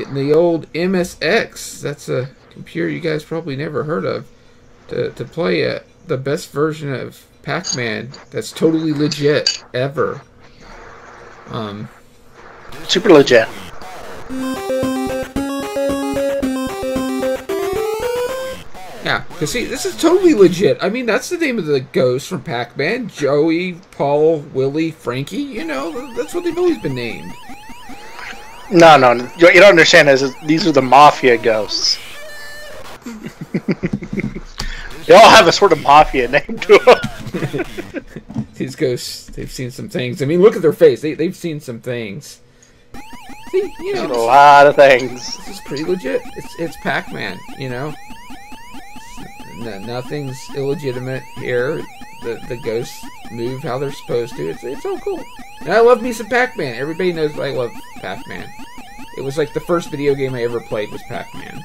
getting the old MSX. That's a computer you guys probably never heard of. To, to play a, the best version of Pac-Man that's totally legit ever. Um, Super legit. Yeah, because see, this is totally legit. I mean, that's the name of the ghost from Pac-Man. Joey, Paul, Willie, Frankie. You know, that's what they've always been named. No, no, you don't understand is these are the mafia ghosts. they all have a sort of mafia name to them. These ghosts, they've seen some things. I mean, look at their face. They, they've seen some things. See, you know, a lot of things. this is pretty legit. It's, it's Pac-Man, you know? No, nothing's illegitimate here. The, the ghosts move how they're supposed to. It's, it's all cool. And I love me some Pac-Man. Everybody knows I love Pac-Man. It was like the first video game I ever played was Pac-Man.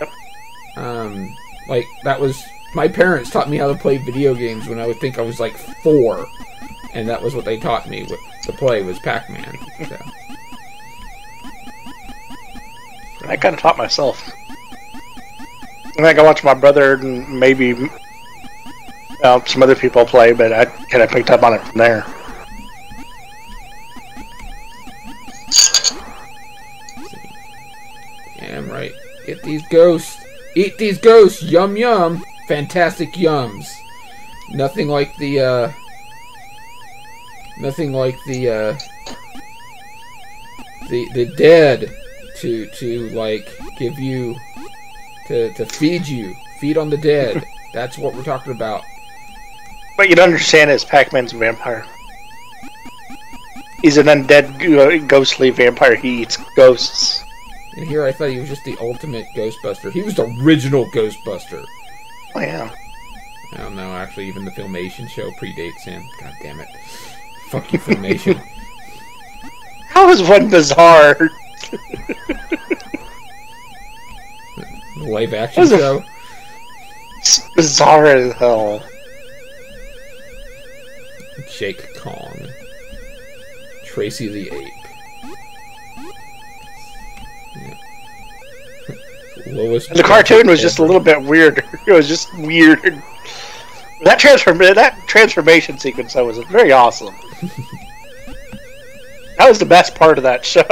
Yep. Um, like that was my parents taught me how to play video games when I would think I was like four, and that was what they taught me to play was Pac-Man. So. I kind of taught myself. And I think I watched my brother and maybe uh, some other people play, but I kind of picked up on it from there. Damn right. Get these ghosts. Eat these ghosts. Yum yum. Fantastic yums. Nothing like the uh nothing like the uh the the dead to to like give you to to feed you. Feed on the dead. That's what we're talking about. What you don't understand is Pac-Man's a vampire. He's an undead, ghostly vampire. He eats ghosts. And here I thought he was just the ultimate Ghostbuster. He was the original Ghostbuster. Oh yeah. I don't know, actually, even the Filmation show predates him. God damn it. Fuck you, Filmation. How is one bizarre? the live action Those are- show. It's bizarre as hell. Jake Kong. Tracy the Ape. Yeah. Lois. And the cartoon was just a little bit weird. It was just weird. That transform that transformation sequence though was very awesome. that was the best part of that show.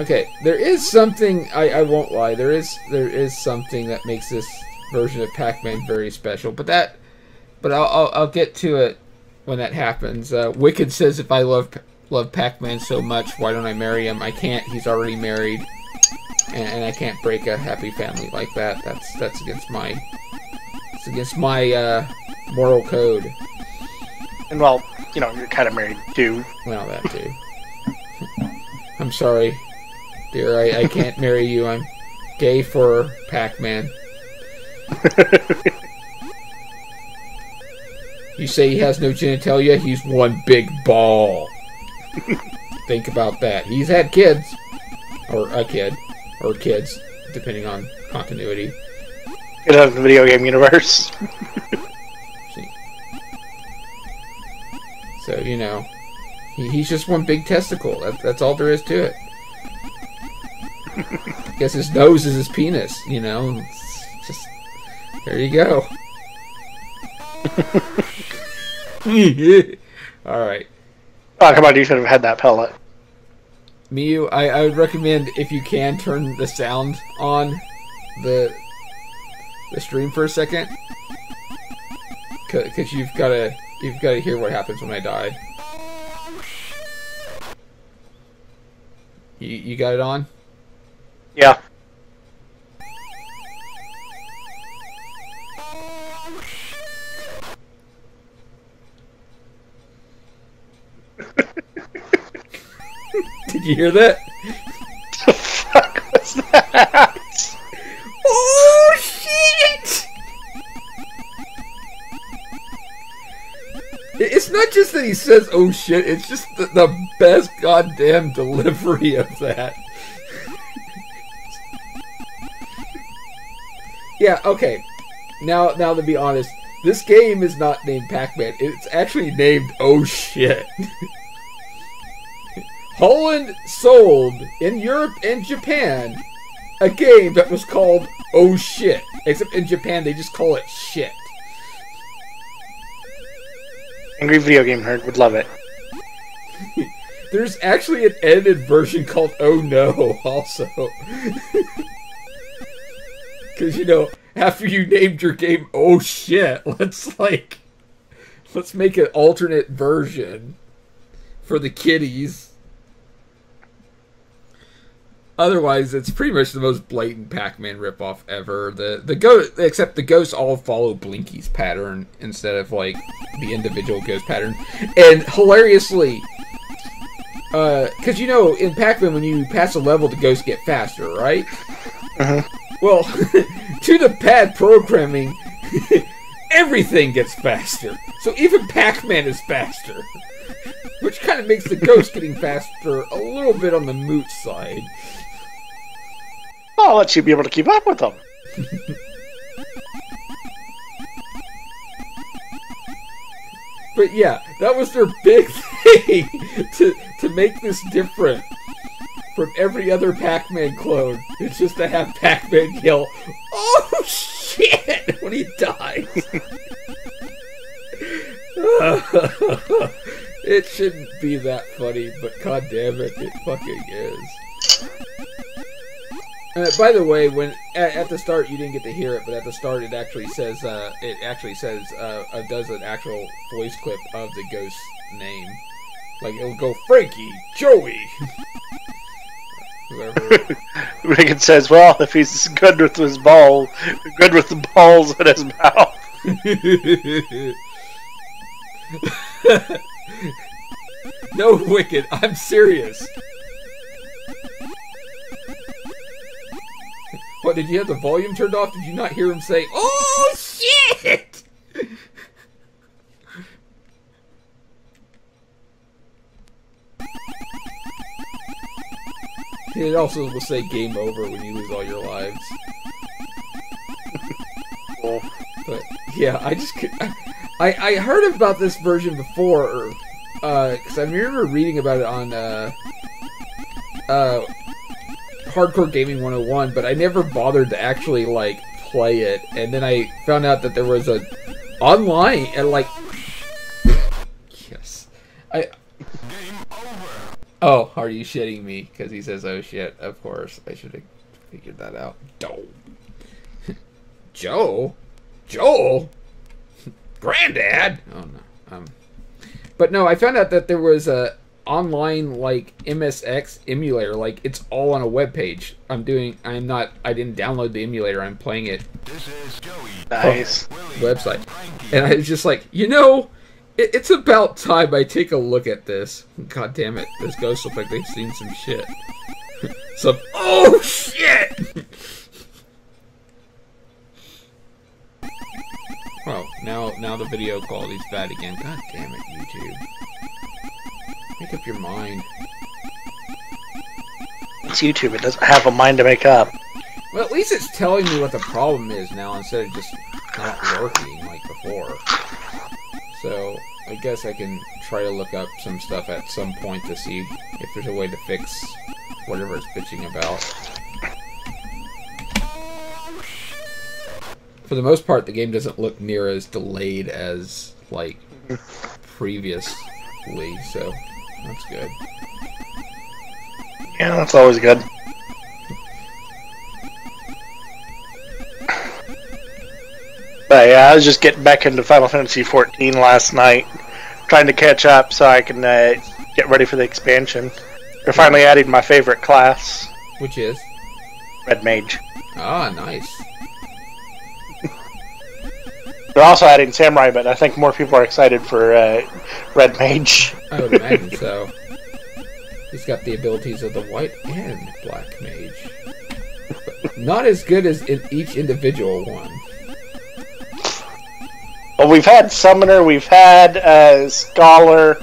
Okay, there is something I, I won't lie. There is there is something that makes this version of Pac-Man very special. But that, but I'll I'll, I'll get to it when that happens. Uh, Wicked says if I love love Pac-Man so much, why don't I marry him? I can't. He's already married, and, and I can't break a happy family like that. That's that's against my it's against my uh, moral code. And well, you know, you're kind of married too. Well, that too. I'm sorry, dear. I, I can't marry you. I'm gay for Pac-Man. You say he has no genitalia? He's one big ball. Think about that. He's had kids, or a kid, or kids, depending on continuity. In a video game universe. See. So you know, he, he's just one big testicle. That, that's all there is to it. Guess his nose is his penis. You know, It's just there you go. all right, Oh come on, you should have had that pellet. Miyu. I, I would recommend if you can turn the sound on the the stream for a second, because you've got to you've got to hear what happens when I die. You you got it on? Yeah. Did you hear that? The fuck was that? oh shit! It's not just that he says "oh shit," it's just the, the best goddamn delivery of that. Yeah. Okay. Now, now to be honest, this game is not named Pac-Man. It's actually named "Oh shit." Holland sold in Europe and Japan a game that was called Oh Shit. Except in Japan they just call it shit. Angry video game nerd would love it. There's actually an edited version called Oh No also. Cause you know, after you named your game Oh Shit, let's like let's make an alternate version for the kiddies. Otherwise, it's pretty much the most blatant Pac-Man ripoff ever. The the ghost, except the ghosts all follow Blinky's pattern instead of like the individual ghost pattern. And hilariously, because uh, you know in Pac-Man when you pass a level, the ghosts get faster, right? Uh-huh. Well, to the pad programming, everything gets faster. So even Pac-Man is faster. Which kind of makes the ghost getting faster a little bit on the moot side. I'll let you be able to keep up with them. but yeah, that was their big thing to to make this different from every other Pac-Man clone. It's just to have Pac-Man yell, "Oh shit!" when he dies. it shouldn't be that funny, but god damn it, it fucking is. Uh, by the way, when at, at, the start you didn't get to hear it, but at the start it actually says uh, it actually says uh does an actual voice clip of the ghost's name, like it'll go Frankie, Joey. Whoever. Reagan says, "Well, if he's good with his ball, good with the balls in his mouth." no, wicked. I'm serious. What, did you have the volume turned off? Did you not hear him say, Oh shit! It also will say game over when you lose all your lives. but yeah, I just I I heard about this version before, because uh, I remember reading about it on uh, uh, Hardcore Gaming 101, but I never bothered to actually like play it. And then I found out that there was a online and like are you shitting me? Because he says, "Oh shit." Of course, I should have figured that out. Doe. Joe, Joel, Granddad. Oh no. Um. But no, I found out that there was a online like MSX emulator. Like it's all on a web page. I'm doing. I'm not. I didn't download the emulator. I'm playing it. This is Joey. Nice website. And I was just like, you know, it, it's about time I take a look at this. God damn it! This ghost looks like they've seen some shit. some. Oh shit! Oh, now now the video quality's bad again. God damn it, YouTube. Make up your mind. It's YouTube. It doesn't have a mind to make up. Well, at least it's telling me what the problem is now instead of just not working like before. So, I guess I can try to look up some stuff at some point to see if there's a way to fix whatever it's bitching about. For the most part, the game doesn't look near as delayed as, like, previously, so that's good. Yeah, that's always good. But yeah, I was just getting back into Final Fantasy XIV last night, trying to catch up so I can uh, get ready for the expansion. They're finally adding my favorite class. Which is? Red Mage. Ah, nice. They're also adding Samurai, but I think more people are excited for uh, Red Mage. I would imagine so. He's got the abilities of the White and Black Mage. But not as good as in each individual one. Well, we've had Summoner, we've had uh, Scholar.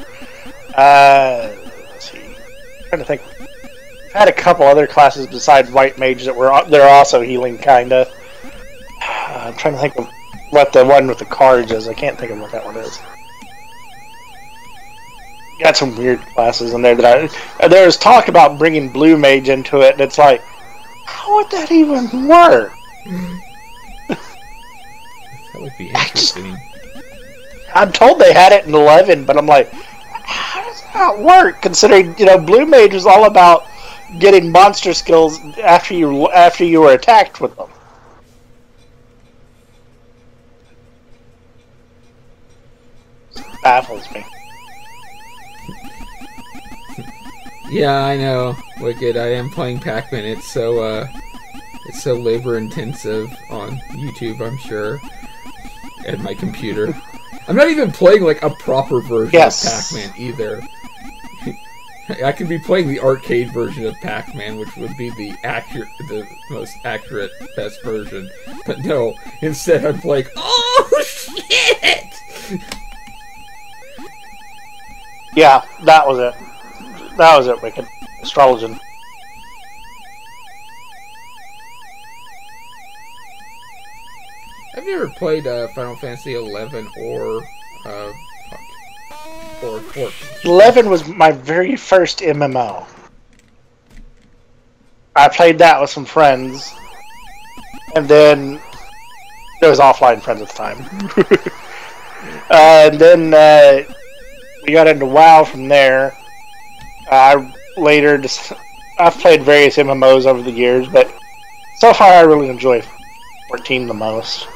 Uh, let's see. I'm trying to think. We've had a couple other classes besides White Mage that were they're also healing, kinda. I'm trying to think of what the one with the cards is. I can't think of what that one is. Got some weird classes in there that I. There was talk about bringing Blue Mage into it, and it's like, how would that even work? That would be interesting. I'm told they had it in 11, but I'm like, how does that work? Considering you know, Blue Mage was all about getting monster skills after you after you were attacked with them. Baffles me. Yeah, I know. Wicked. I am playing Pac-Man. It's so uh, it's so labor intensive on YouTube. I'm sure, and my computer. I'm not even playing like a proper version Yes. of Pac-Man either. I could be playing the arcade version of Pac-Man, which would be the accurate, the most accurate, best version. But no, instead I'm like, oh shit! Yeah, that was it. That was it, Wicked. Astrologian. I've never played uh, Final Fantasy 11 or uh, or 14. 11 was my very first MMO. I played that with some friends, and then it was offline friends at the time. uh, and then uh, we got into WoW from there. I later just I've played various MMOs over the years, but so far I really enjoy 14 the most.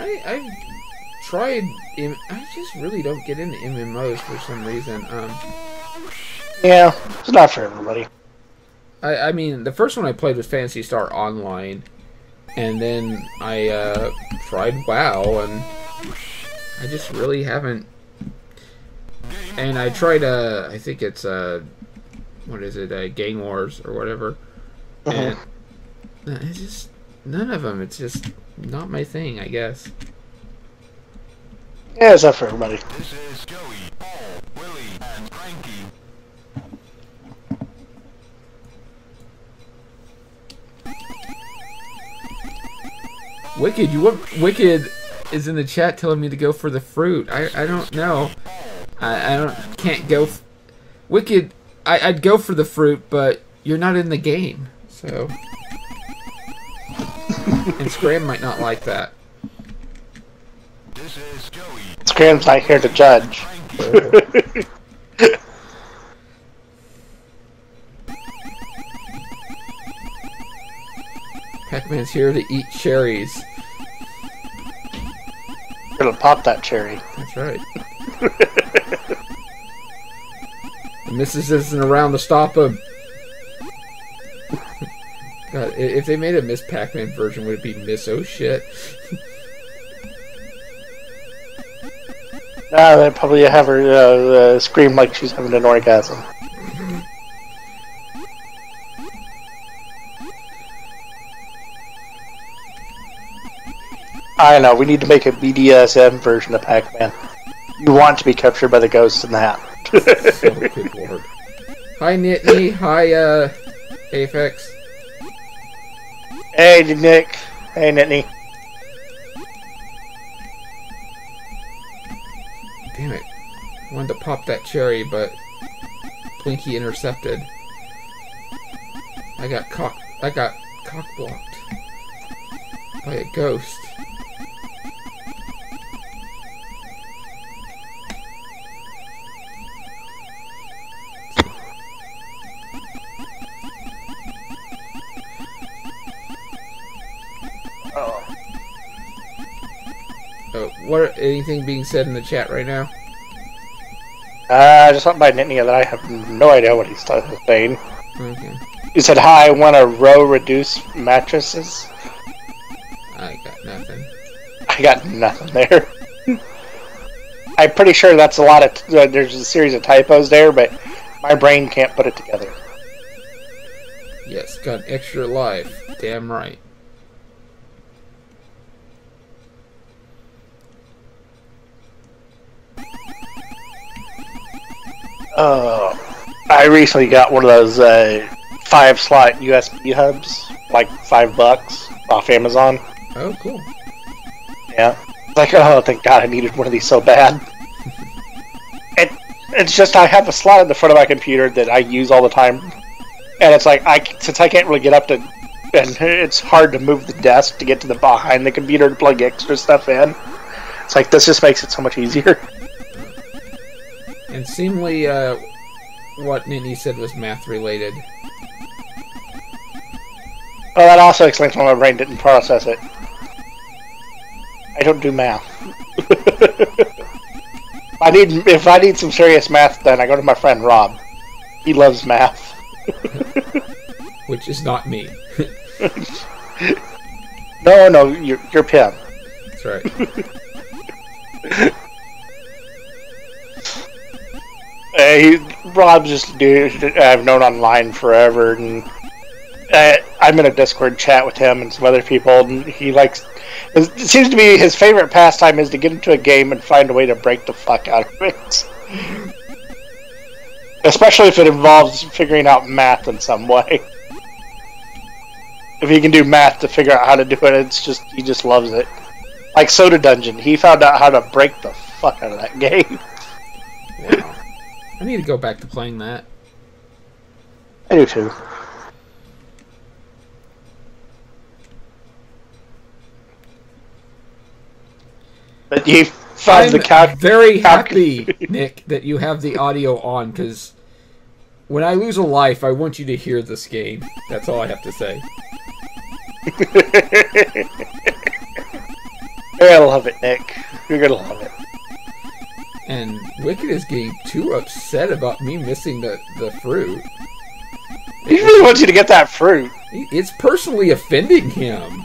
I I've tried. I just really don't get into MMOs for some reason. Um, Yeah, it's not for everybody. I I mean the first one I played was Phantasy Star Online, and then I uh, tried WoW, and I just really haven't. And I tried uh I think it's uh what is it uh, Gang Wars or whatever, and uh, it's just none of them. It's just not my thing, I guess. Yeah, it's not for everybody. This is Joey, Paul, Willie, and Frankie. Wicked, you want Wicked is in the chat telling me to go for the fruit. I, I don't know. I, I don't can't go. F- Wicked, I, I'd go for the fruit, but you're not in the game, so. and Scram might not like that. This is Joey, Scram's not here to judge. Pac-Man's here to eat cherries. Gonna pop that cherry. That's right. the missus isn't around to stop him. God, if they made a Miss Pac-Man version, would it be Miss Oh Shit? Now they'd probably have her uh, uh, scream like she's having an orgasm. I know, we need to make a BDSM version of Pac-Man. You want to be captured by the ghosts in that. Oh, good lord. Hi, Nittany. Hi, uh, Aphex. Hey, Nick. Hey, Nittany. Damn it. Wanted to pop that cherry, but Blinky intercepted. I got cock. I got cock blocked by a ghost. Uh, what? Anything being said in the chat right now? Uh, just something by Nittany that I have no idea what he's saying. Okay. He said, hi, I want a row reduce mattresses. I got nothing. I got nothing there. I'm pretty sure that's a lot of. Uh, there's a series of typos there, but my brain can't put it together. Yes, got extra life. Damn right. Uh, I recently got one of those uh, five slot USB hubs, like five bucks off Amazon. Oh, cool. Yeah. Like, oh, thank God I needed one of these so bad. it, it's just I have a slot in the front of my computer that I use all the time, and it's like I since I can't really get up to, and it's hard to move the desk to get to the behind the computer to plug extra stuff in. It's like this just makes it so much easier. And seemingly, uh, what Nini said was math related. Well, that also explains why my brain didn't process it. I don't do math. I need if I need some serious math then I go to my friend Rob. He loves math. Which is not me. No, no, you're, you're Pim. That's right. Uh, he, Rob's just a dude I've known online forever, and uh, I'm in a Discord chat with him and some other people, and he likes. It seems to be his favorite pastime is to get into a game and find a way to break the fuck out of it. Especially if it involves figuring out math in some way. If he can do math to figure out how to do it, it's just he just loves it. Like Soda Dungeon, he found out how to break the fuck out of that game. Wow. I need to go back to playing that. I do too. But you found I'm the calc. very happy, Nick, that you have the audio on because when I lose a life, I want you to hear this game. That's all I have to say. You're gonna love it, Nick. You're gonna love it. And Wicked is getting too upset about me missing the, the fruit. He really wants you to get that fruit. It's personally offending him.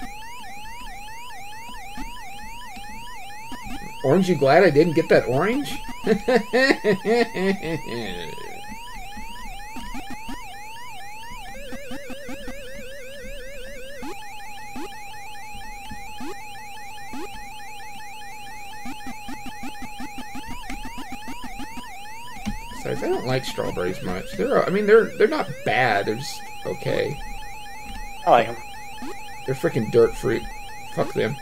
Orange, you glad I didn't get that orange? I don't like strawberries much. They're, I mean, they're they're not bad. They're just okay. I like them. They're freaking dirt fruit. Fuck them.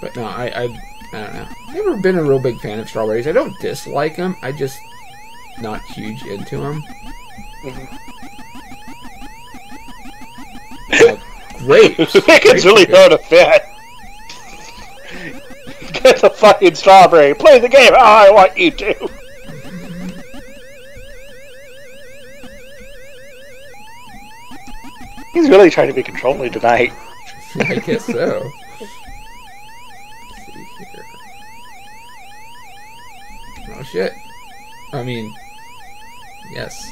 But no, I, I, I don't know. I've Never been a real big fan of strawberries. I don't dislike them. I just not huge into them. grapes. Nick Grapes is really are good. throwing a fit. The fucking strawberry. Play the game how I want you to. He's really trying to be controlling tonight. I guess so. Oh shit. I mean, yes.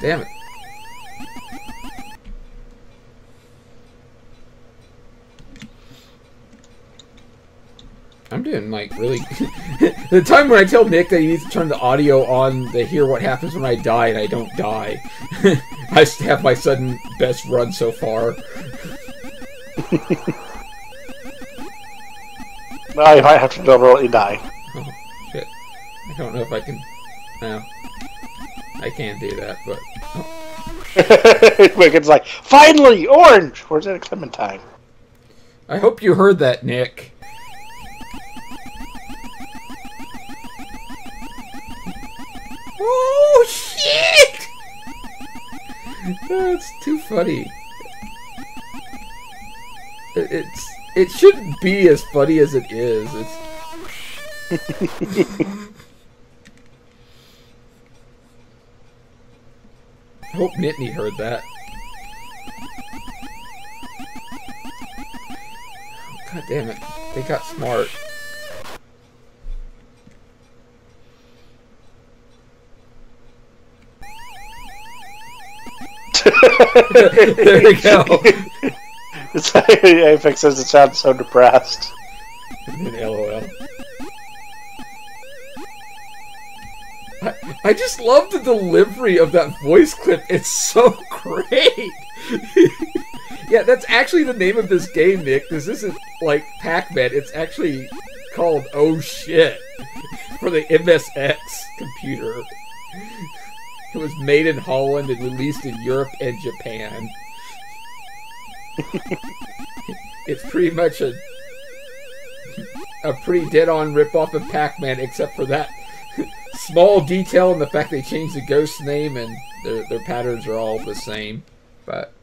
Damn it. Doing like really. the time when I tell Nick that he needs to turn the audio on to hear what happens when I die and I don't die. I have my sudden best run so far. Well, you might have to deliberately die. Oh shit! I don't know if I can. No, I can't do that. But Wicked's like, finally, orange! Where's that clementine? I hope you heard that, Nick. Oh shit! Oh, That's too funny. It- It's it shouldn't be as funny as it is. It's I hope Nittany heard that. God damn it. They got smart. There you go. It's like, Apex says it sounds so depressed. LOL. I, I just love the delivery of that voice clip. It's so great. Yeah, that's actually the name of this game, Nick. This isn't like Pac-Man. It's actually called Oh Shit for the MSX computer. It was made in Holland and released in Europe and Japan. it's pretty much a a pretty dead-on rip-off of Pac-Man, except for that small detail and the fact they changed the ghost name and their their patterns are all the same. But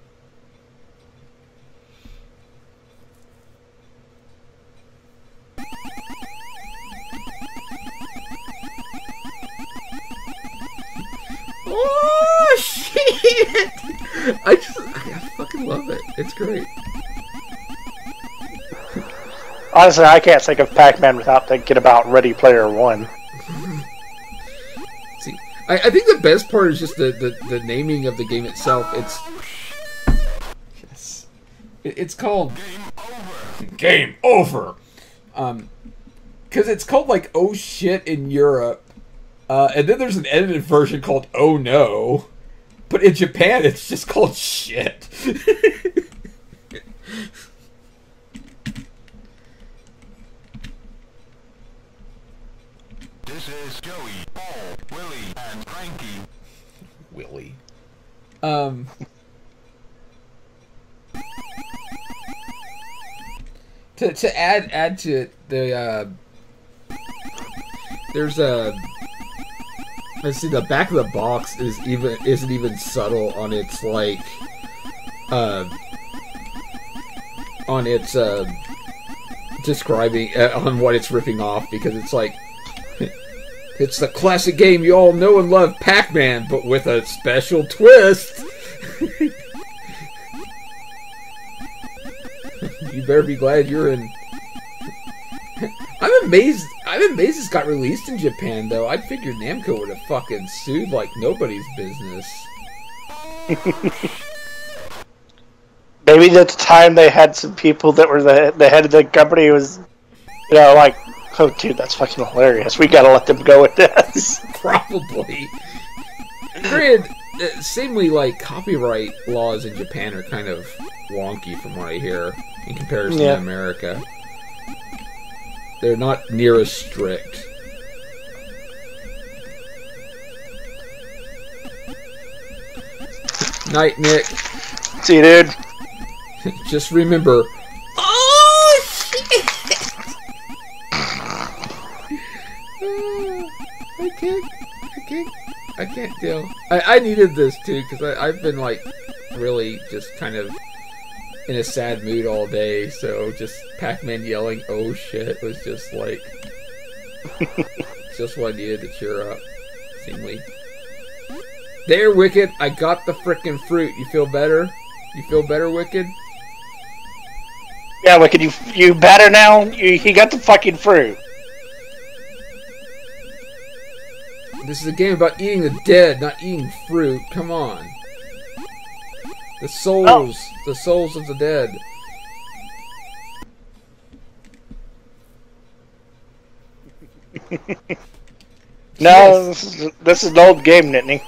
Oh shit! I just I fucking love it. It's great. Honestly, I can't think of Pac-Man without thinking about Ready Player One. See, I, I think the best part is just the, the, the naming of the game itself. It's yes, it, it's called Game Over. Game Over. Um, because it's called like Oh shit in Europe, uh, and then there's an edited version called Oh no, but in Japan it's just called shit. This is Joey, Paul, Willie, and Frankie. Willie. Um. To, to add add to it, the uh, there's a let's see the back of the box is even isn't even subtle on its like uh on its uh describing uh, on what it's ripping off because it's like it's the classic game you all know and love, Pac-Man, but with a special twist. you better be glad you're in. I'm amazed. I'm amazed this got released in Japan, though. I figured Namco would have fucking sued like nobody's business. Maybe at the time they had some people that were the the head of the company was, you know, like, oh, dude, that's fucking hilarious. We gotta let them go with this. Probably. Granted, uh, seemingly like copyright laws in Japan are kind of wonky from what I hear in comparison Yeah. to America. They're not near as strict. Night, Nick. See, you, dude. Just remember. Oh shit! I can't. I can't. I can't deal. I, I needed this too because I've been like really just kind of in a sad mood all day. So just Pac-Man yelling "Oh shit" was just like just what I needed to cheer up. Seemingly. There, Wicked. I got the frickin' fruit. You feel better? You feel better, Wicked? Yeah, Wicked, you you better now. You, he got the fucking fruit. This is a game about eating the dead, not eating fruit. Come on. The oh. souls, the souls of the dead. No, this is this is an old game, Nittany.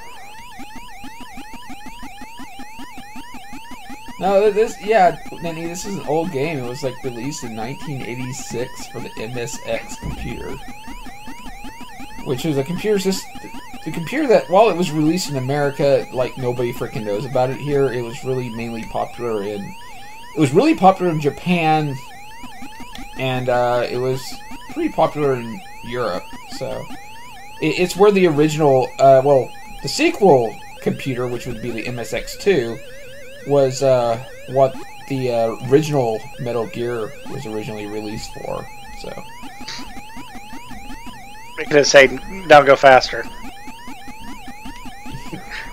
No, this yeah, Nanny, this is an old game. It was like released in 1986 for the MSX computer, which was a computer system. The computer that, while it was released in America, like nobody freaking knows about it here. It was really mainly popular in. It was really popular in Japan, and uh, it was pretty popular in Europe. So, it, it's where the original, uh, well, the sequel computer, which would be the MSX2, was uh, what the uh, original Metal Gear was originally released for. So it say, now go faster.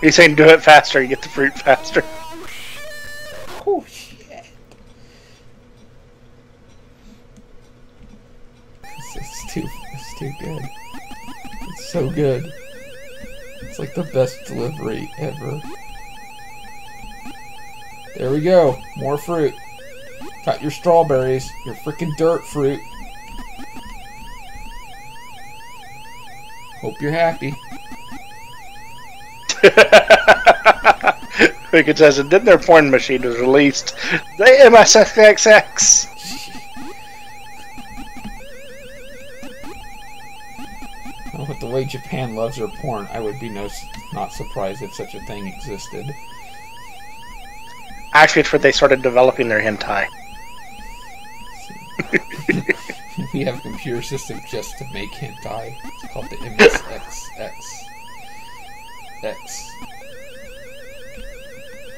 He's saying do it faster, you get the fruit faster. oh shit! It's, it's too it's too good. It's so good. It's like the best delivery ever. There we go. More fruit. Got your strawberries. Your freaking dirt fruit. Hope you're happy. Wicked says, and then their porn machine was released. The MSXXX. Well, with the way Japan loves their porn, I would be no not surprised if such a thing existed. Actually, it's where they started developing their hentai. we have a computer system just to make hentai. It's called the MSXX. X.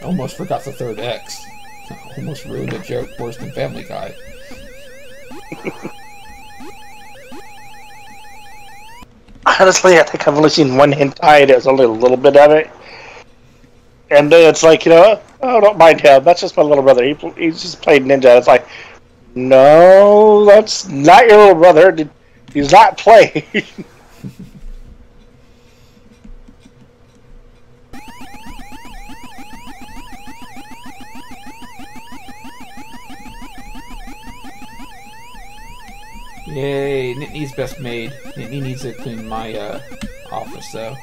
Almost forgot the third X. Almost ruined the joke worse than Family Guy. Honestly, I think I've only seen one hentai. There's only a little bit of it. And it's like, you know, oh, don't mind him. That's just my little brother. He, he's just playing ninja. It's like, no, that's not your little brother. He's not playing. Yay, Nittany's best maid. Nittany needs to clean my uh, office though.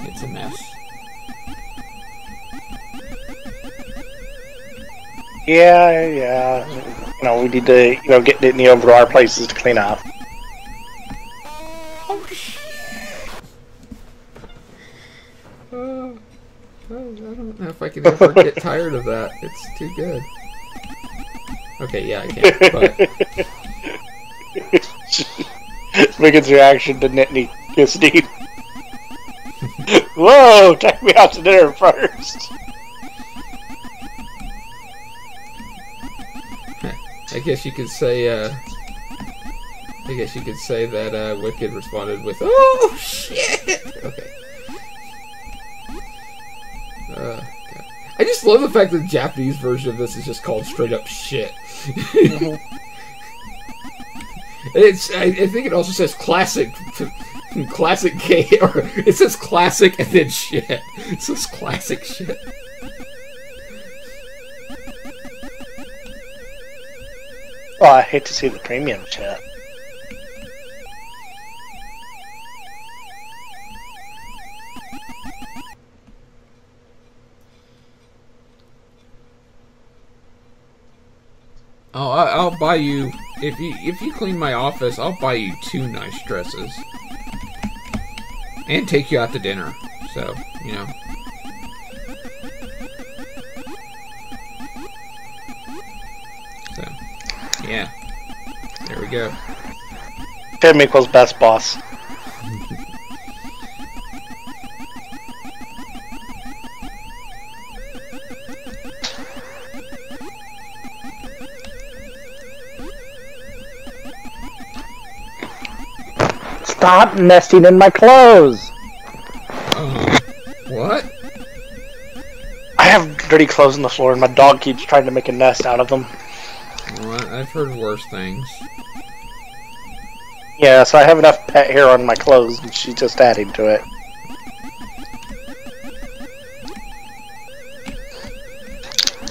It's a mess. yeah, yeah. You know, we need to, you know, get Disney over to our places to clean up. Oh shit! Oh, oh, I don't know if I can ever get tired of that. It's too good. Okay, yeah, I can. But Wicked's reaction to Nittany kissing. Whoa, take me out to dinner first. I guess you could say. Uh, I guess you could say that uh, Wicked responded with, "Oh shit!" Okay. Uh, God. I just love the fact that the Japanese version of this is just called straight up shit. it's. I, I think it also says classic, classic gay, or it says classic and then shit. It says classic shit. Oh, I hate to see the premium chat. Oh, I, I'll buy you if you if you clean my office. I'll buy you two nice dresses and take you out to dinner. So you know. So, yeah. There we go. Tim equals best boss. Stop nesting in my clothes. Uh, what? I have dirty clothes on the floor, and my dog keeps trying to make a nest out of them. Well, I've heard worse things. Yeah, so I have enough pet hair on my clothes, and she's just adding to it.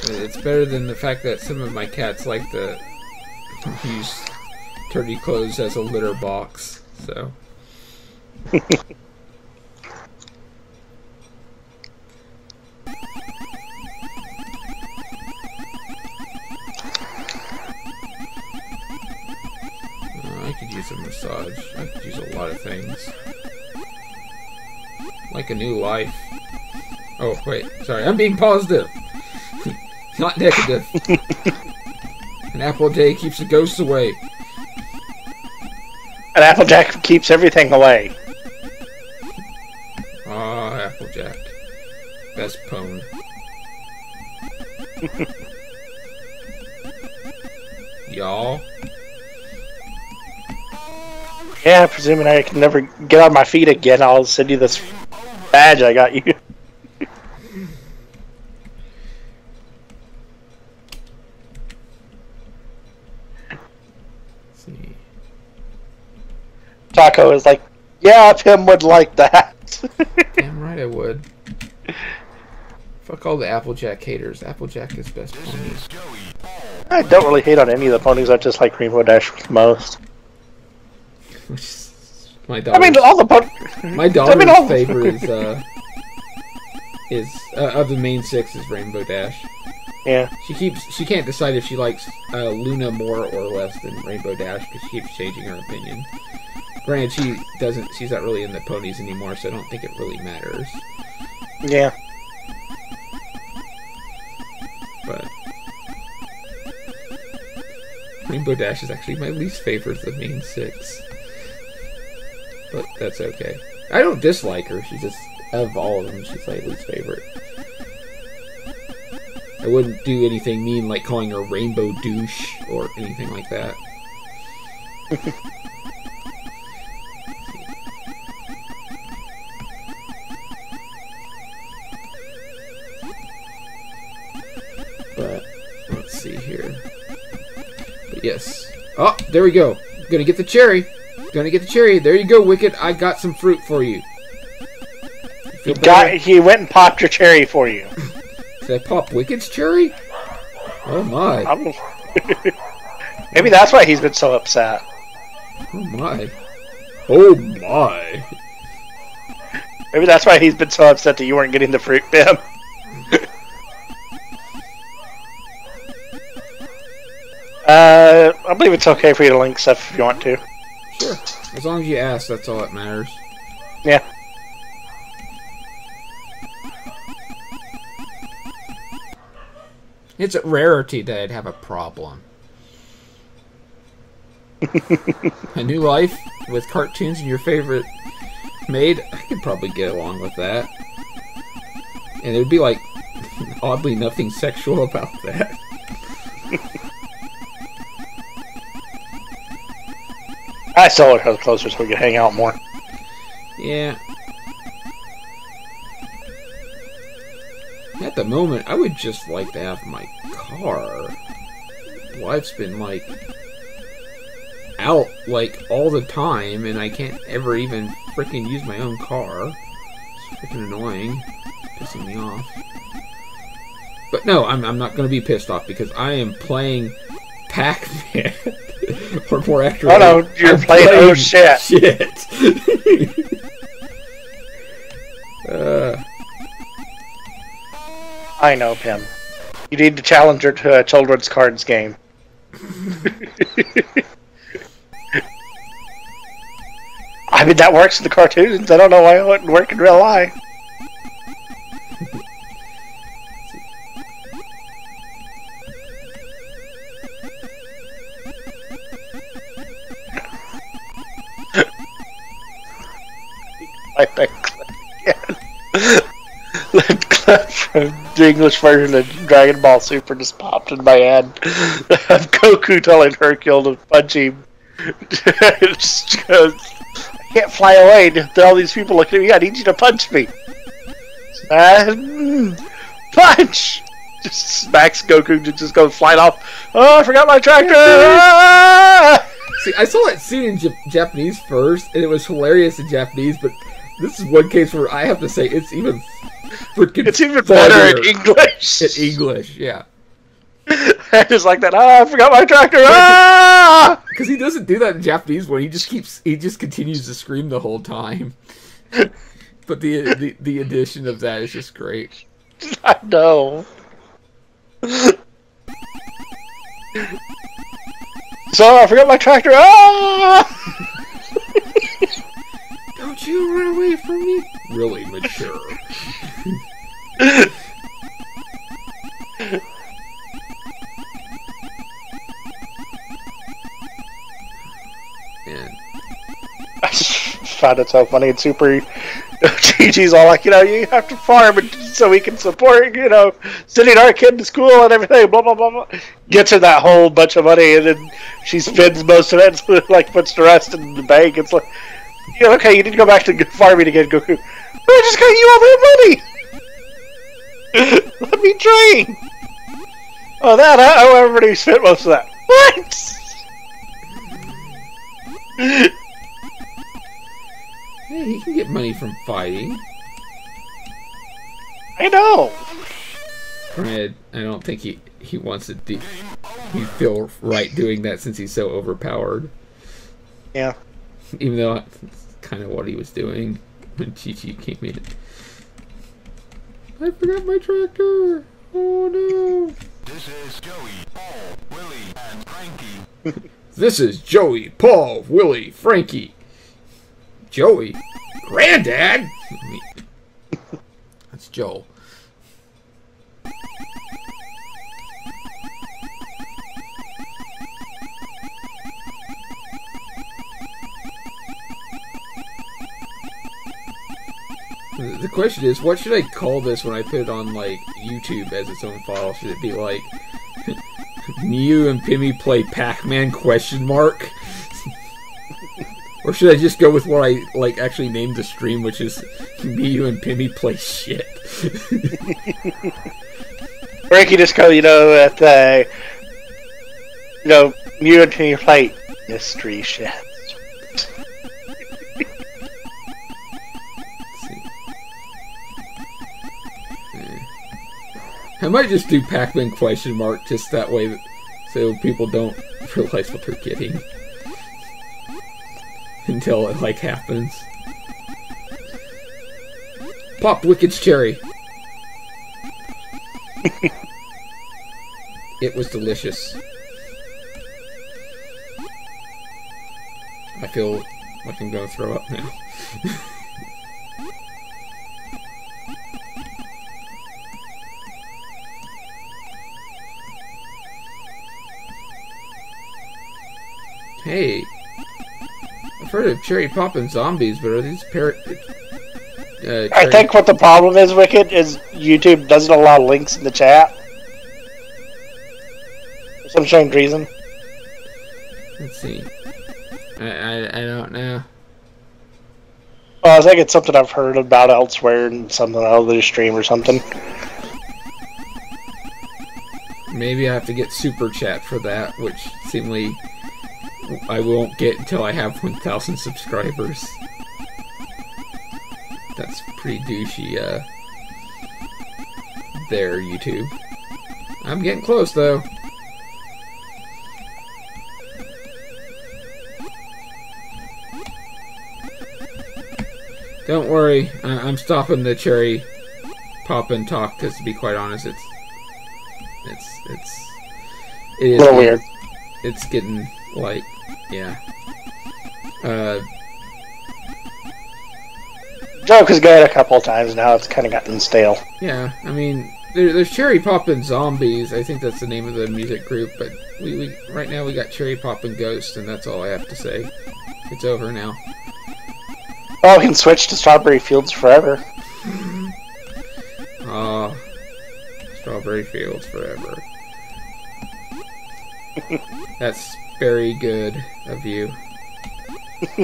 It's better than the fact that some of my cats like to use dirty clothes as a litter box. So. Uh, I could use a massage. I could use a lot of things. Like a new life. Oh, wait. Sorry, I'm being positive. Not negative. An apple a day keeps the ghosts away. And Applejack keeps everything away. Ah, Applejack. Best pwn. Y'all. Yeah, presuming I can never get on my feet again, I'll send you this badge I got you. Let's see. Taco is like, yeah, Tim would like that. Damn right I would. Fuck all the Applejack haters. Applejack is best pony. I don't really hate on any of the ponies. I just like Rainbow Dash the most. my I mean, all the ponies. my daughter's all- favorite is uh is uh, of the main six is Rainbow Dash. Yeah. She keeps she can't decide if she likes uh, Luna more or less than Rainbow Dash because she keeps changing her opinion. Granted, she doesn't. She's not really in the ponies anymore, so I don't think it really matters. Yeah. But Rainbow Dash is actually my least favorite of the main six. But that's okay. I don't dislike her. She's just of all of them, she's my least favorite. I wouldn't do anything mean like calling her Rainbow Douche or anything like that. yes. Oh, there we go. Gonna get the cherry. Gonna get the cherry. There you go, Wicked. I got some fruit for you. You feel Got, he went and popped your cherry for you. Did I pop Wicked's cherry? Oh my. Maybe that's why he's been so upset. Oh my. Oh my. Maybe that's why he's been so upset that you weren't getting the fruit bin. Believe it's okay for you to link stuff if you want to. Sure. As long as you ask, that's all that matters. Yeah. It's a rarity that I'd have a problem. a new life with cartoons and your favorite maid, I could probably get along with that. And there'd be like oddly nothing sexual about that. I still her closer so we can hang out more. Yeah. At the moment, I would just like to have my car. Life's been like out like all the time, and I can't ever even freaking use my own car. It's freaking annoying, pissing me off. But no, I'm I'm not gonna be pissed off because I am playing Pac-Man. or more accurately, Oh, no, you're I'm playing Oh, shit. Shit. uh, I know, Pim. You need to challenge her to a children's cards game. I mean, that works in the cartoons. I don't know why it wouldn't work in real life. Bet clip from the English version of Dragon Ball Super just popped in my head. of Goku telling Hercule to punch him. Just goes, I can't fly away. There all these people looking at me. I need you to punch me. Uh, punch! Just smacks Goku to just go flying off. Oh, I forgot my tractor! See, I saw that scene in Jap- Japanese first, and it was hilarious in Japanese. But this is one case where I have to say it's even freaking. It's even better in English. in English, yeah. just like that. Ah, I forgot my tractor. Ah! Because he doesn't do that in Japanese one. He just keeps he just continues to scream the whole time. but the the the addition of that is just great. I know. so I forgot my tractor. Ah! Don't you run away from me? Really mature. and I just found it so funny and super. Chi Chi's all like, you know, you have to farm so we can support, you know, sending our kid to school and everything. Blah blah blah blah. Gets her that whole bunch of money and then she spends most of it. So, like puts the rest in the bank. It's like, yeah, okay, you need to go back to farming again, Goku. I just got you all that money. Let me train. Oh, that I, I already spent most of that. What? hey, he can get money from fighting. I know. Granted, I don't think he he wants to do. He feel right doing that since he's so overpowered. Yeah. Even though kind of what he was doing when Chi Chi came in. I forgot my tractor. Oh no. This is Joey, Paul, Willie, and Frankie. This is Joey, Paul, Willie, Frankie. Joey? Granddad? That's Joel. The question is, what should I call this when I put it on like YouTube as its own file? Should it be like Meiou and Pemmy play Pac-Man question mark? or should I just go with what I like actually named the stream, which is Meiou and Pemmy play shit? Frankie just go, you know, at uh, you know, Meiou and Pemmy play mystery shit. I might just do Pac-Man question mark just that way, so people don't realize what they're getting until it like happens. Pop Wicked's cherry. it was delicious. I feel like I'm gonna throw up now. Hey, I've heard of cherry poppin' zombies, but are these parrot? Uh, I think what the problem is, Wicked, is YouTube doesn't allow links in the chat. For some strange reason. Let's see. I, I I don't know. Well, I think it's something I've heard about elsewhere in something other stream or something. Maybe I have to get super chat for that, which seemingly I won't get until I have 1,000 subscribers. That's pretty douchey, uh. There, YouTube. I'm getting close, though. Don't worry, I- I'm stopping the cherry pop and talk because, to be quite honest, it's it's it's it A little weird. it's getting like yeah uh Joke is good a couple times now. It's kind of gotten stale. yeah i mean there, there's cherry poppin' zombies i think that's the name of the music group but we, we right now we got cherry poppin' ghost and that's all i have to say it's over now Oh, we can switch to Strawberry Fields forever. oh strawberry fields forever that's very good of you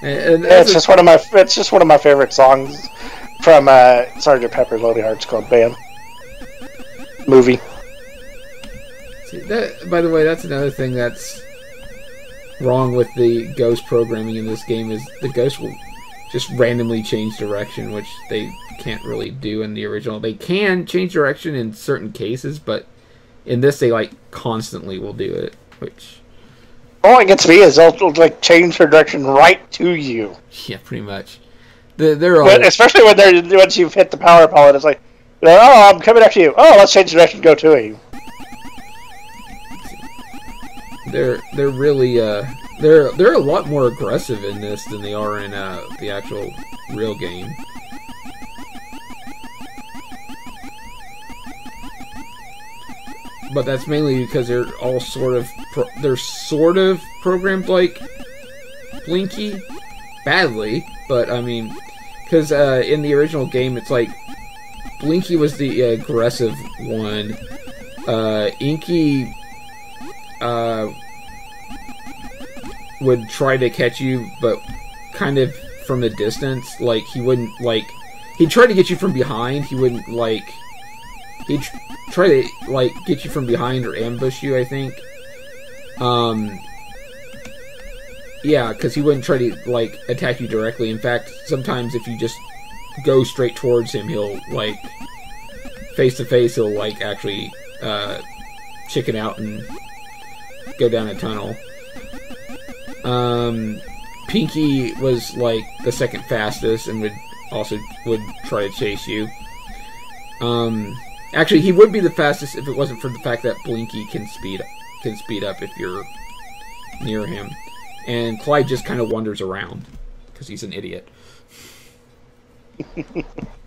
and, and Yeah, it's just one of my it's just one of my favorite songs from uh, Sergeant Pepper's Lonely Hearts Club Band movie. See, that, by the way, that's another thing that's wrong with the ghost programming in this game is the ghost will just randomly change direction, which they can't really do in the original. They can change direction in certain cases, but in this they like constantly will do it, which All it gets me is they'll like change their direction right to you. yeah, pretty much. They're, they're all But especially when they're once you've hit the power pellet, it's like, know, oh, I'm coming after you. Oh, let's change direction, go to you. they're they're really uh they're they're a lot more aggressive in this than they are in uh the actual real game. But that's mainly because they're all sort of they're sort of programmed like Blinky badly, but I mean because uh, in the original game it's like Blinky was the aggressive one, uh, Inky uh, would try to catch you, but kind of from the distance. Like he wouldn't like he'd try to get you from behind. He wouldn't like he'd try to like get you from behind or ambush you. I think. Um. Yeah, because he wouldn't try to like attack you directly. In fact, sometimes if you just go straight towards him, he'll like face to face. He'll like actually uh, chicken out and go down a tunnel. Um, Pinky was like the second fastest and would also would try to chase you. Um, actually, he would be the fastest if it wasn't for the fact that Blinky can speed can speed up if you're near him, and Clyde just kind of wanders around because he's an idiot.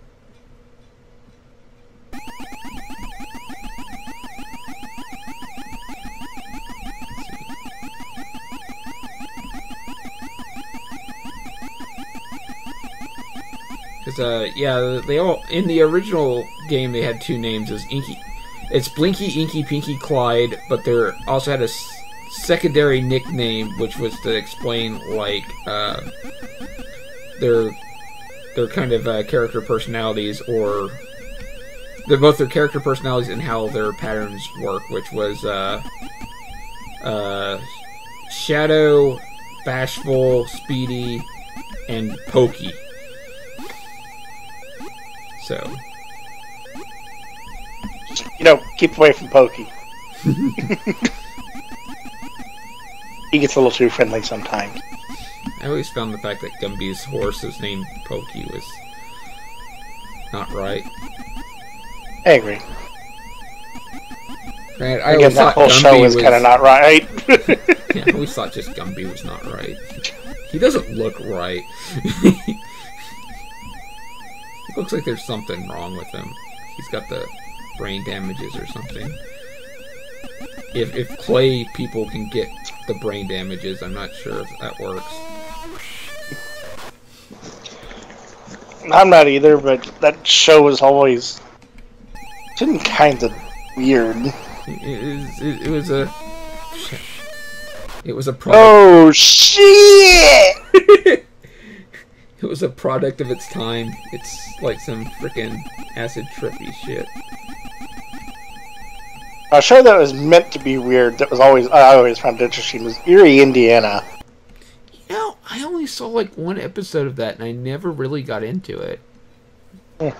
Because, uh, yeah, they all in the original game they had two names as Inky. It's Blinky, Inky, Pinky, Clyde, but they also had a secondary nickname which was to explain like uh, their their kind of uh, character personalities or they're both their character personalities and how their patterns work, which was uh, uh, Shadow, Bashful, Speedy, and Pokey. So, You know, keep away from Pokey. he gets a little too friendly sometimes. I always found the fact that Gumby's horse is named Pokey was not right. I agree. Right, I Again, always that thought whole show Gumby was kind of not right. Yeah, I always thought just Gumby was not right. He doesn't look right. he looks like there's something wrong with him. He's got the brain damages or something. If if clay people can get the brain damages, I'm not sure if that works. I'm not either, but that show was always been kind of weird. It, it, was- it, it was a shit. It was a product. Oh shit! It was a product of its time. It's like some freaking acid trippy shit. A show that was meant to be weird that was always I always found interesting was Erie, Indiana. You know, I only saw like one episode of that, and I never really got into it. Hmm.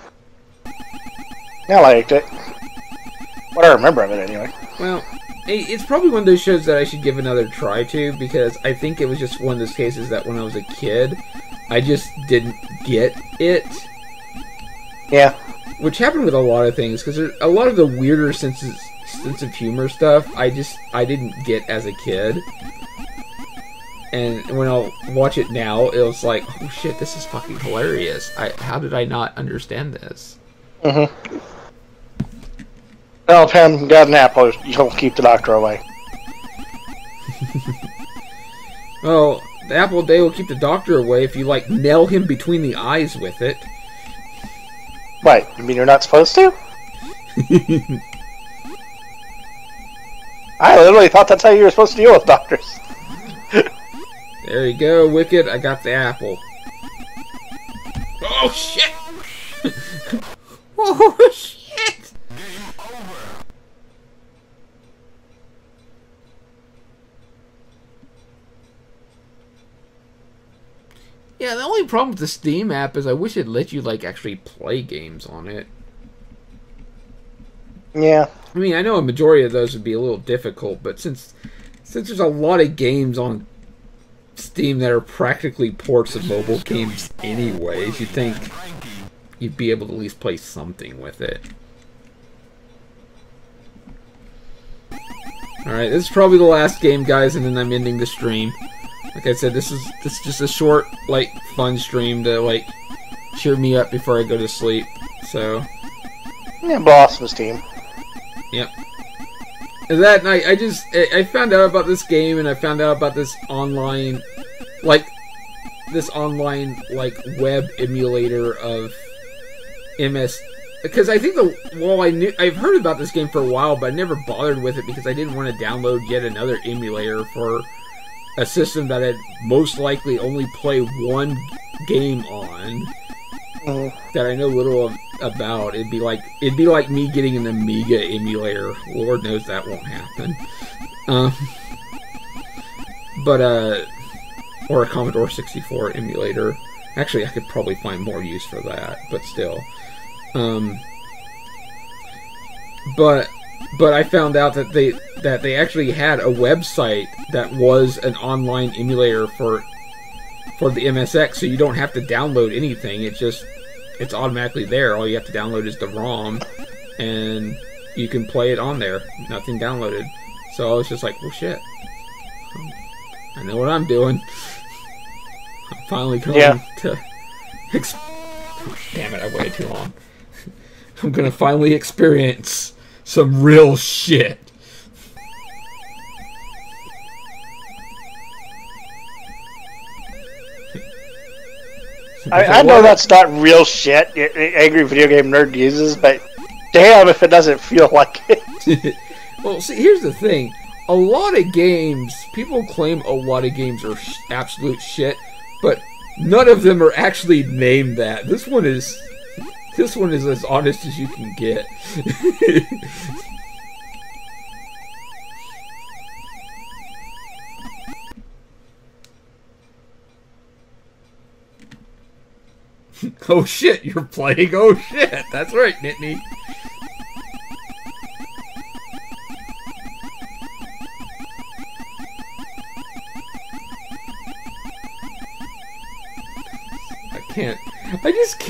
I liked it. What I remember of it anyway. Well, it's probably one of those shows that I should give another try to because I think it was just one of those cases that when I was a kid, I just didn't get it, Yeah. which happened with a lot of things because a lot of the weirder senses sense of humor stuff I just I didn't get as a kid. And when I'll watch it now, it was like, oh shit, this is fucking hilarious. I, how did I not understand this? Mm-hmm. Well, him got an apple, you'll keep the doctor away. Well, the apple a day will keep the doctor away if you like nail him between the eyes with it. What? You mean you're not supposed to? I literally thought that's how you were supposed to deal with doctors. There you go, Wicked. I got the apple. Oh shit! oh shit! Yeah, the only problem with the Steam app is I wish it let you like actually play games on it. Yeah. I mean, I know a majority of those would be a little difficult, but since since there's a lot of games on Steam that are practically ports of mobile games anyways, you'd think you'd be able to at least play something with it. Alright, this is probably the last game, guys, and then I'm ending the stream. Like I said, this is this is just a short, like, fun stream to like cheer me up before I go to sleep. So Yeah, some steam. Yep. And that night, I just I I found out about this game, and I found out about this online, like, this online like web emulator of MS. Because I think the well, I knew I've heard about this game for a while, but I never bothered with it because I didn't want to download yet another emulator for a system that I'd most likely only play one game on Mhm. that I know little about. It'd be like it'd be like me getting an Amiga emulator. Lord knows that won't happen. Um, but uh, or a Commodore 64 emulator. Actually, I could probably find more use for that, but still. Um, but but I found out that they that they actually had a website that was an online emulator for for the MSX, so you don't have to download anything. It's just it's automatically there. All you have to download is the ROM, and you can play it on there. Nothing downloaded. So I was just like, well, shit. I know what I'm doing. I'm finally going Yeah. to. Ex- Damn it! I waited too long. I'm gonna finally experience some real shit. I, I know that's not real shit. y- y- Angry video game nerd uses, but damn if it doesn't feel like it. well, see, here's the thing. A lot of games, people claim a lot of games are sh- absolute shit, but none of them are actually named that. This one is, this one is as honest as you can get. oh shit, you're playing. Oh shit, that's right, Nittany.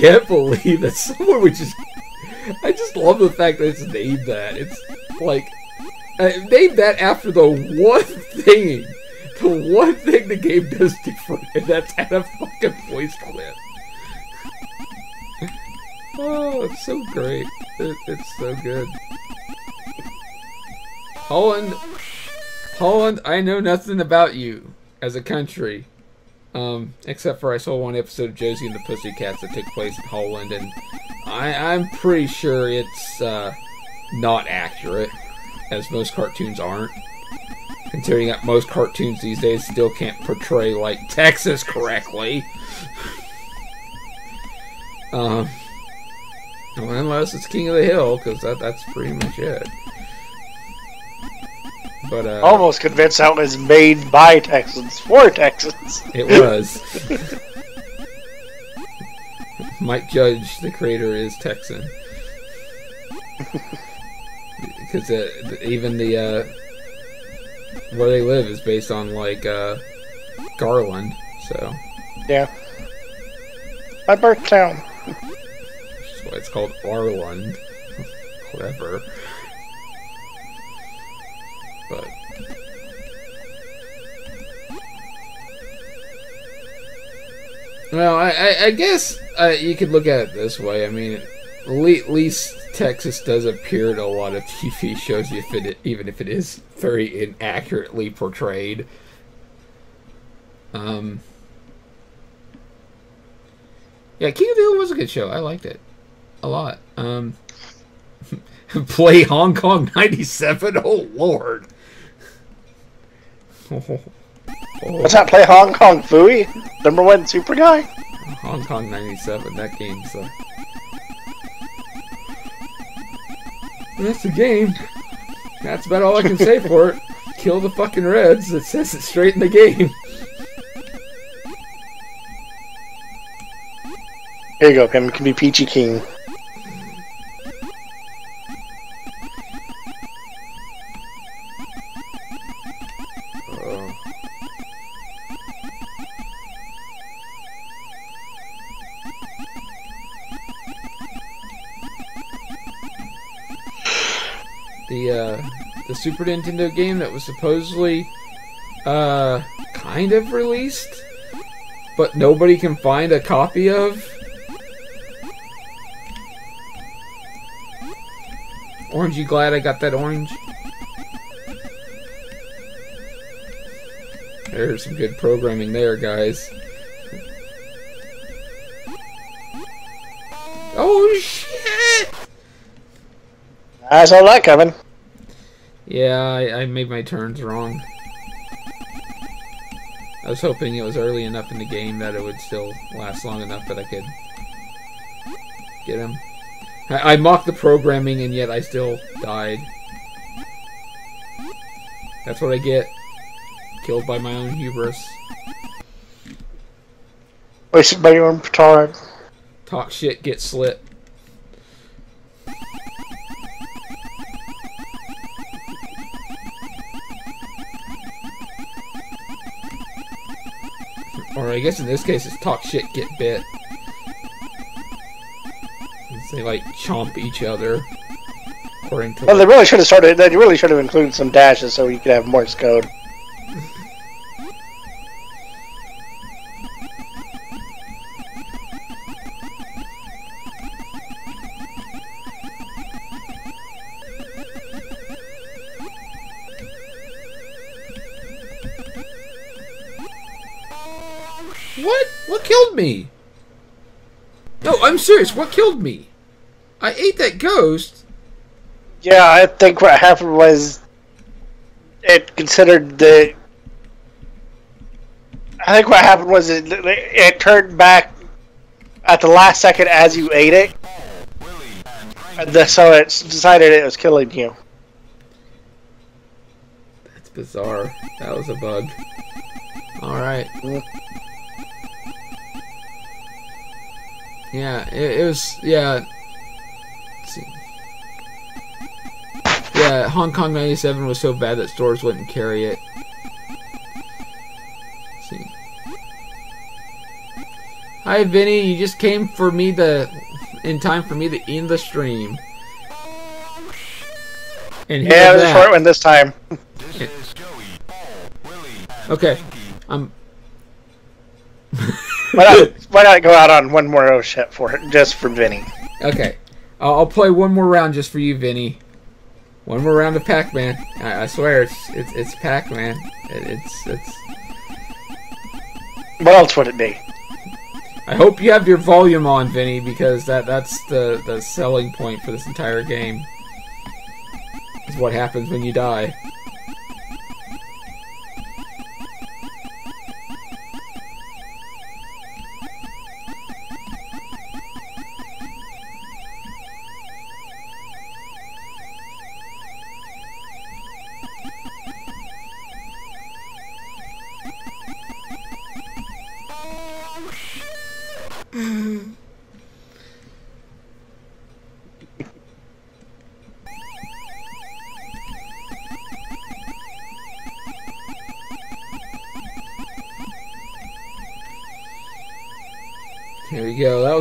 Can't believe that someone would just. I just love the fact that it's named that. It's like uh, named that after the one thing, the one thing the game does different, and that's add a fucking voice clip. Oh, it's so great. It, it's so good. Holland, Holland, I know nothing about you as a country. Um, except for I saw one episode of Josie and the Pussycats that took place in Holland, and I, I'm pretty sure it's uh, not accurate, as most cartoons aren't. Considering that most cartoons these days still can't portray like Texas correctly. um, unless it's King of the Hill, because that, that's pretty much it. But uh, Almost convinced that was made by Texans for Texans. It was. Mike Judge, the creator, is Texan. Because uh, even the uh, where they live is based on like uh, Garland, so Yeah. My birth town. which is why it's called Arlen. Whatever. But well, I, I, I guess uh, you could look at it this way. I mean, at least Texas does appear in a lot of TV shows, if it, even if it is very inaccurately portrayed. Um, yeah, King of the Hill was a good show. I liked it a lot. Um, play Hong Kong '97. Oh Lord. Let's not play Hong Kong Phooey, number one super guy. Hong Kong '97. That game's. Uh... That's the game. That's about all I can say for it. Kill the fucking Reds. It says it straight in the game. Here you go, Pim. You can be Peachy King. Super Nintendo game that was supposedly uh, kind of released, but nobody can find a copy of. Orange, you glad I got that orange? There's some good programming there, guys. Oh shit! I saw that coming. Yeah, I, I made my turns wrong. I was hoping it was early enough in the game that it would still last long enough that I could get him. I, I mocked the programming and yet I still died. That's what I get. Killed by my own hubris. Wasted by your own petard. Talk shit, get slit. Or I guess in this case it's talk shit, get bit. Since They like chomp each other. According to Well, they really should have started. They really should have included some dashes so you could have Morse code. Serious. What killed me? I ate that ghost. Yeah, I think what happened was it considered the. I think what happened was it, it turned back at the last second as you ate it, and the, so it decided it was killing you. That's bizarre. That was a bug. Alright. Mm. Yeah, it, it was. Yeah. Let's see. Yeah, Hong Kong 97 was so bad that stores wouldn't carry it. Let's see. Hi, Vinny. You just came for me to. in time for me to end the stream. And Yeah, it was a short one this time. This is Joey, Paul, Willie, and Okay. I'm. Why not, why not go out on one more oh shit for it, just for Vinny? Okay, I'll, I'll play one more round just for you, Vinny. One more round of Pac-Man. I, I swear, it's it's it's Pac-Man. It, it's it's. What else would it be? I hope you have your volume on, Vinny, because that that's the the selling point for this entire game. Is what happens when you die.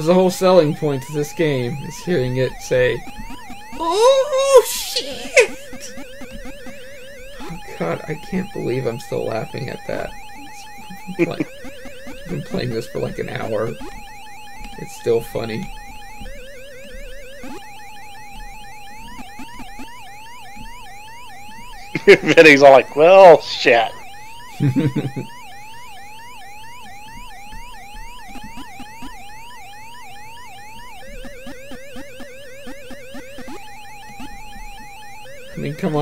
Was the whole selling point to this game, is hearing it say, Oh shit! Oh god, I can't believe I'm still laughing at that. I've been playing this for like an hour. It's still funny. Vinny's all like, well, shit.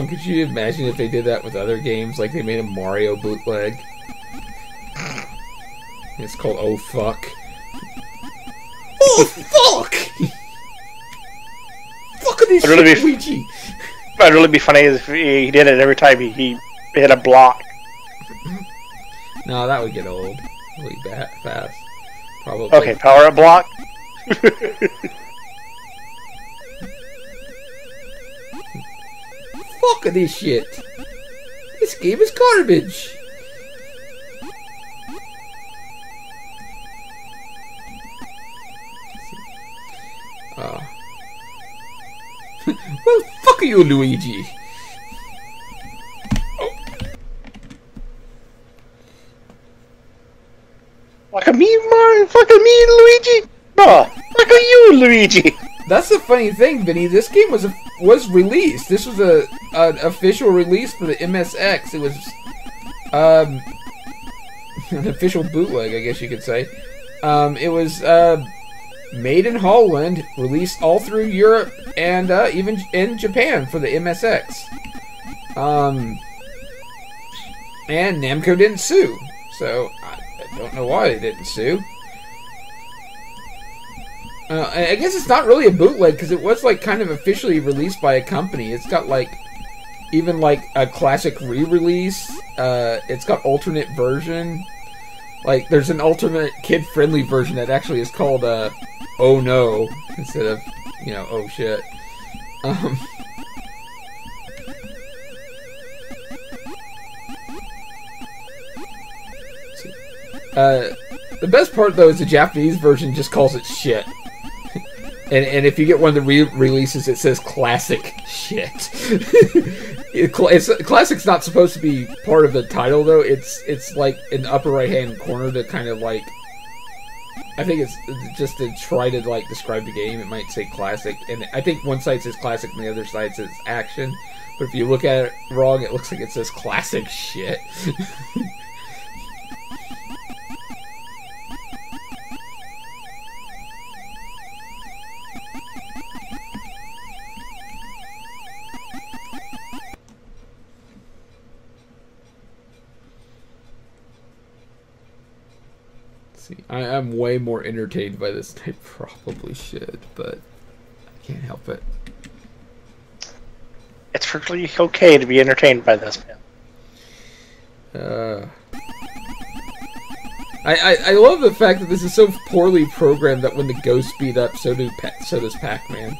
I mean, come on, could you imagine if they did that with other games? Like they made a Mario bootleg? It's called Oh Fuck. Oh Fuck! fuck this It'd really shit, be- Luigi! It'd really be funny if he did it every time he, he hit a block. No, that would get old really bad fast. Probably. Okay, power up block. Fuck this shit. This game is garbage. Uh. well, fuck you, Luigi. Like a me, Mario. Fuck a me, Luigi. No, fuck you, Luigi. That's the funny thing, Vinny. This game was a, was released. This was a an official release for the MSX. It was um an official bootleg, I guess you could say. Um, it was uh, made in Holland, released all through Europe and uh, even in Japan for the MSX. Um, and Namco didn't sue, so I, I don't know why they didn't sue. Uh, I guess it's not really a bootleg because it was like kind of officially released by a company. It's got like even like a classic re-release. Uh, it's got alternate version. Like there's an alternate kid-friendly version that actually is called uh, "Oh No" instead of you know "Oh shit." Um, uh, The best part though is the Japanese version just calls it shit. And, and if you get one of the re- releases, it says classic shit. it, it's, classic's not supposed to be part of the title though. It's it's like in the upper right hand corner to kind of like. I think it's just to try to like describe the game. It might say classic, and I think one side says classic and the other side says action. But if you look at it wrong, it looks like it says classic shit. See, I, I'm way more entertained by this than I probably should, but I can't help it. It's perfectly okay to be entertained by this, man. Uh, I, I I love the fact that this is so poorly programmed that when the ghosts beat up, so do pa- so does Pac-Man.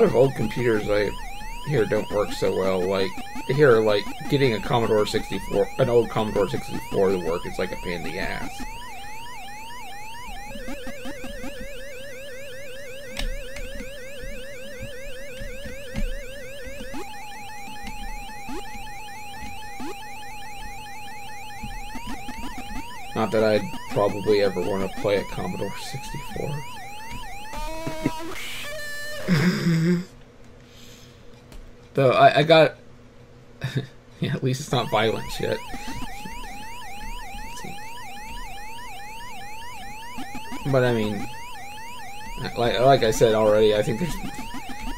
Lot of old computers I hear don't work so well. Like, here, like getting a Commodore 64, an old Commodore 64 to work is like a pain in the ass. Not that I'd probably ever want to play a Commodore 64. Though I, I got. yeah, at least it's not violent shit. But I mean, like like I said already, I think there's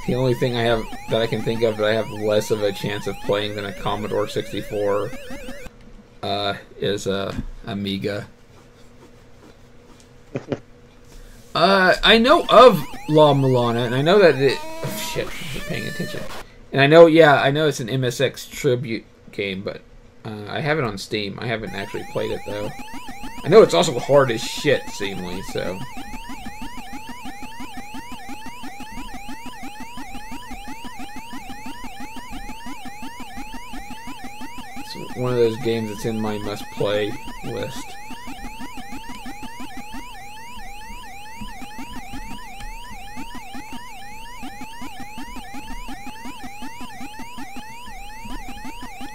the only thing I have that I can think of that I have less of a chance of playing than a Commodore 64 uh, is a Amiga. uh, I know of La Mulana, and I know that it. Oh, shit, I wasn't paying attention. And I know, yeah, I know it's an MSX tribute game, but uh, I have it on Steam. I haven't actually played it though. I know it's also hard as shit, seemingly. So. It's one of those games that's in my must play list.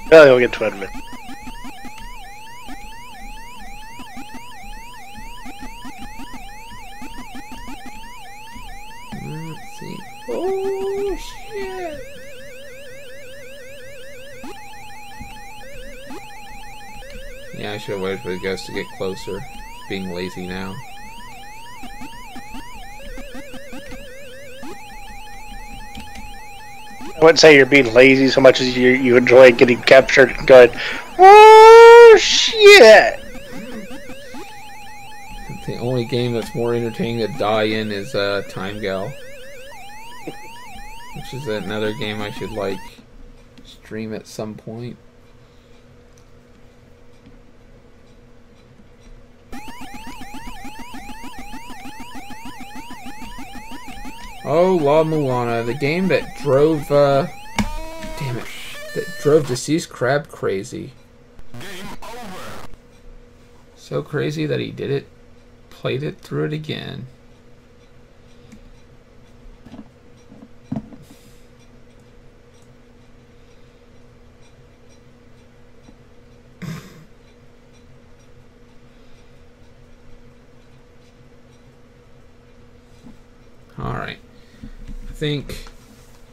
Well, you'll get to admit. Mm, Let's see. Oh shit! Yeah, I should have waited for the ghost to get closer. Being lazy now. Wouldn't say you're being lazy so much as you you enjoy getting captured and going, oh shit. The only game that's more entertaining to die in is uh, Time Gal. Which is another game I should like stream at some point. Oh, La Mulana, the game that drove, uh, damn it, that drove deceased crab crazy. So crazy that he did it, played it through it again. Alright. I think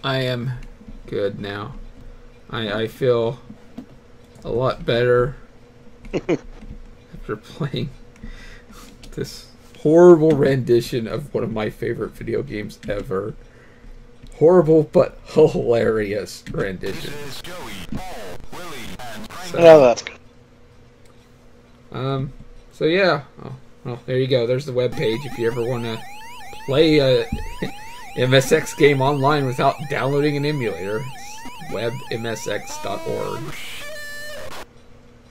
I am good now. I, I feel a lot better after playing this horrible rendition of one of my favorite video games ever. Horrible but hilarious rendition. This is Joey, Paul, Willie, and Frankie. That's good. Um, so yeah, I'll Well, there you go. There's the web page if you ever want to play a MSX game online without downloading an emulator. Webmsx.org.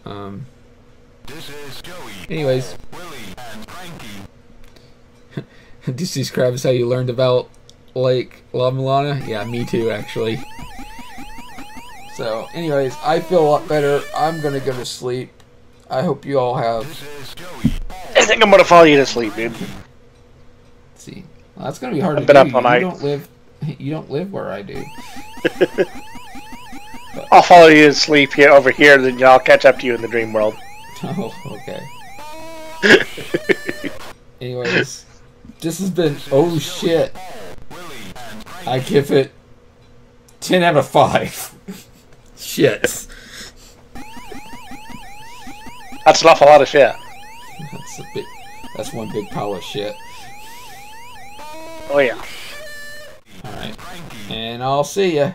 Um, This is Joey, anyways, Willie, and Cranky. Disney's Crab is how you learned about Lake La Milana? Yeah, me too, actually. So, anyways, I feel a lot better. I'm gonna go to sleep. I hope you all have. This is Joey, I think I'm gonna fall you to sleep, dude. Let's see, well, that's gonna be hard I've to been do. up all you night. don't live. You don't live where I do. I'll follow you to sleep here over here, then I'll catch up to you in the dream world. Oh, okay. Anyways, this has been oh shit. Willie, and Cranky. I give it ten out of five. shit. That's an awful lot of shit. That's a big. That's one big pile of shit. Oh yeah. All right, and I'll see ya.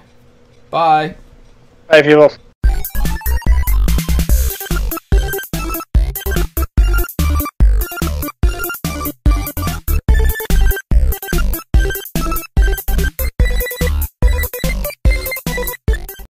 Bye. Bye, people.